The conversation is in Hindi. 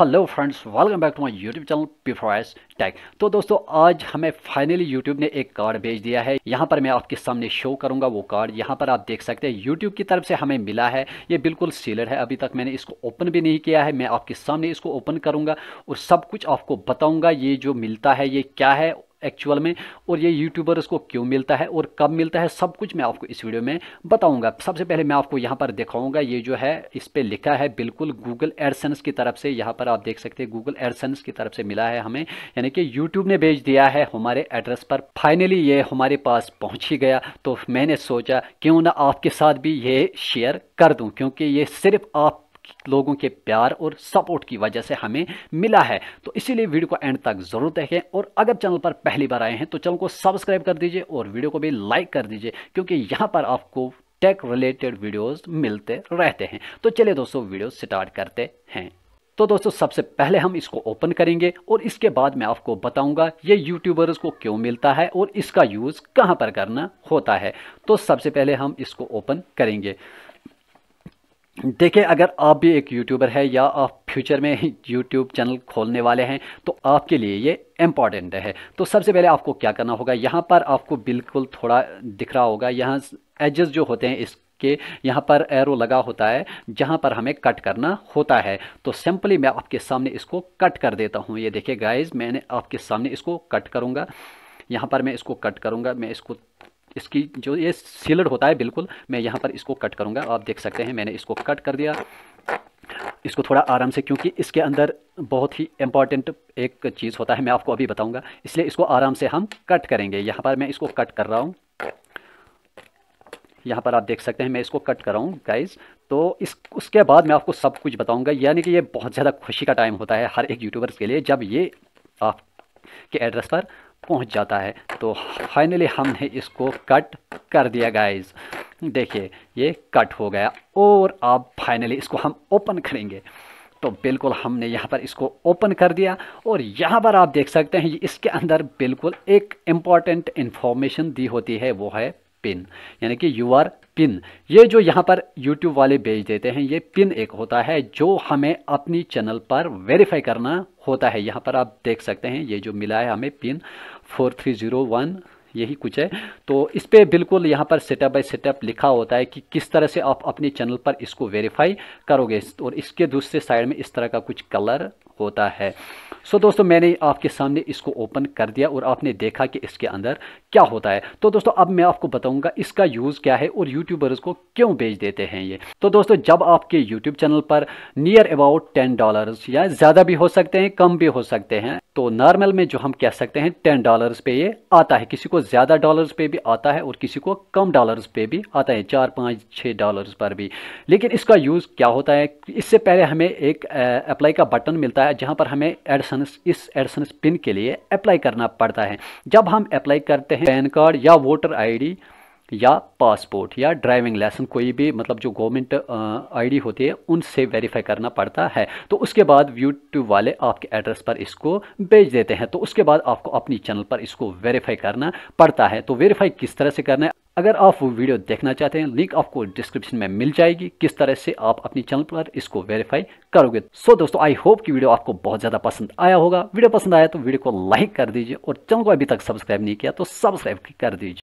Hello friends welcome back to my YouTube channel पिफ्राइस tag तो दोस्तों, आज हमें फाइनली यूट्यूब ने एक कार्ड भेज दिया है। यहाँ पर मैं आपके सामने शो करूँगा वो कार्ड यहाँ पर आप देख सकते हैं यूट्यूब की तरफ़ से हमें मिला है। ये बिल्कुल सीलर है, अभी तक मैंने इसको ओपन भी नहीं किया है। मैं आपके सामने इसको ओपन करूँगा और सब कुछ आपको बताऊँगा, ये जो मिलता है, ये क्या है एक्चुअल में, और ये यूट्यूबर्स को क्यों मिलता है और कब मिलता है, सब कुछ मैं आपको इस वीडियो में बताऊँगा। सबसे पहले मैं आपको यहाँ पर दिखाऊँगा, ये जो है, इस पर लिखा है बिल्कुल गूगल एडसेंस की तरफ़ से, यहाँ पर आप देख सकते हैं गूगल एडसेंस की तरफ़ से मिला है हमें। यानी कि यूट्यूब ने भेज दिया है हमारे एड्रेस पर। फाइनली ये हमारे पास पहुँच ही गया तो मैंने सोचा क्यों ना आपके साथ भी ये शेयर कर दूँ, क्योंकि ये सिर्फ़ आप लोगों के प्यार और सपोर्ट की वजह से हमें मिला है। तो इसीलिए वीडियो को एंड तक ज़रूर देखें और अगर चैनल पर पहली बार आए हैं तो चैनल को सब्सक्राइब कर दीजिए और वीडियो को भी लाइक कर दीजिए, क्योंकि यहाँ पर आपको टेक रिलेटेड वीडियोस मिलते रहते हैं। तो चलिए दोस्तों, वीडियो स्टार्ट करते हैं। तो दोस्तों, सबसे पहले हम इसको ओपन करेंगे और इसके बाद मैं आपको बताऊँगा ये यूट्यूबर्स को क्यों मिलता है और इसका यूज़ कहाँ पर करना होता है। तो सबसे पहले हम इसको ओपन करेंगे। देखिए, अगर आप भी एक यूट्यूबर है या आप फ्यूचर में यूट्यूब चैनल खोलने वाले हैं तो आपके लिए ये इंपॉर्टेंट है। तो सबसे पहले आपको क्या करना होगा? यहाँ पर आपको बिल्कुल थोड़ा दिख रहा होगा। यहाँ एजेस जो होते हैं इस के यहाँ पर एरो लगा होता है, जहाँ पर हमें कट करना होता है। तो सिंपली मैं आपके सामने इसको कट कर देता हूँ। ये देखिए गाइज़ मैंने आपके सामने इसको कट करूँगा। यहाँ पर मैं इसको कट करूँगा। मैं इसको इसकी जो ये सीलड होता है, बिल्कुल, मैं यहाँ पर इसको कट करूँगा। आप देख सकते हैं, मैंने इसको कट कर दिया। इसको थोड़ा आराम से, क्योंकि इसके अंदर बहुत ही इंपॉर्टेंट एक चीज़ होता है, मैं आपको अभी बताऊँगा। इसलिए इसको आराम से हम कट करेंगे। यहाँ पर मैं इसको कट कर रहा हूँ। यहाँ पर आप देख सकते हैं, मैं इसको कट कर रहा हूँ गाइज़ तो इस, उसके बाद मैं आपको सब कुछ बताऊँगा। यानी कि ये बहुत ज़्यादा खुशी का टाइम होता है हर एक यूट्यूबर्स के लिए, जब ये आप के एड्रेस पर पहुँच जाता है। तो फाइनली हमने इसको कट कर दिया गाइज़ देखिए, ये कट हो गया और अब फाइनली इसको हम ओपन करेंगे। तो बिल्कुल हमने यहाँ पर इसको ओपन कर दिया और यहाँ पर आप देख सकते हैं इसके अंदर बिल्कुल एक इंपॉर्टेंट इन्फॉर्मेशन दी होती है, वो है पिन यानी कि यू आर पिन। ये जो यहाँ पर यूट्यूब वाले भेज देते हैं, ये पिन एक होता है जो हमें अपनी चैनल पर वेरीफाई करना होता है। यहाँ पर आप देख सकते हैं, ये जो मिला है हमें pin four three zero one यही कुछ है। तो इस पर बिल्कुल यहाँ पर सेटअप बाय सेटअप लिखा होता है कि किस तरह से आप अपने चैनल पर इसको वेरीफाई करोगे। और इसके दूसरे साइड में इस तरह का कुछ कलर होता है। सो so, दोस्तों मैंने आपके सामने इसको ओपन कर दिया और आपने देखा कि इसके अंदर क्या होता है। तो दोस्तों अब मैं आपको बताऊँगा इसका यूज़ क्या है और यूट्यूबर्स को क्यों बेच देते हैं ये। तो दोस्तों जब आपके यूट्यूब चैनल पर नियर अबाउट टेन डॉलर्स या ज़्यादा भी हो सकते हैं कम भी हो सकते हैं तो नॉर्मल में जो हम कह सकते हैं टेन डॉलर्स पे ये आता है। किसी को ज़्यादा डॉलर्स पे भी आता है और किसी को कम डॉलर्स पे भी आता है चार पाँच छः डॉलर्स पर भी। लेकिन इसका यूज़ क्या होता है? इससे पहले हमें एक अप्लाई का बटन मिलता है। जहाँ पर हमें एडसन्स इस एडसन्स पिन के लिए अप्लाई करना पड़ता है। जब हम अप्लाई करते हैं, पैन कार्ड या वोटर आईडी या पासपोर्ट या ड्राइविंग लाइसेंस, कोई भी मतलब जो गवर्नमेंट आईडी होती है, उनसे वेरीफाई करना पड़ता है। तो उसके बाद यूट्यूब वाले आपके एड्रेस पर इसको भेज देते हैं। तो उसके बाद आपको अपनी चैनल पर इसको वेरीफाई करना पड़ता है। तो वेरीफाई किस तरह से करना है? अगर आप वो वीडियो देखना चाहते हैं लिंक आपको डिस्क्रिप्शन में मिल जाएगी। किस तरह से आप अपने चैनल पर इसको वेरीफाई करोगे। सो so, दोस्तों आई होप कि वीडियो आपको बहुत ज़्यादा पसंद आया होगा। वीडियो पसंद आया तो वीडियो को लाइक कर दीजिए और चैनल को अभी तक सब्सक्राइब नहीं किया तो सब्सक्राइब कर दीजिए।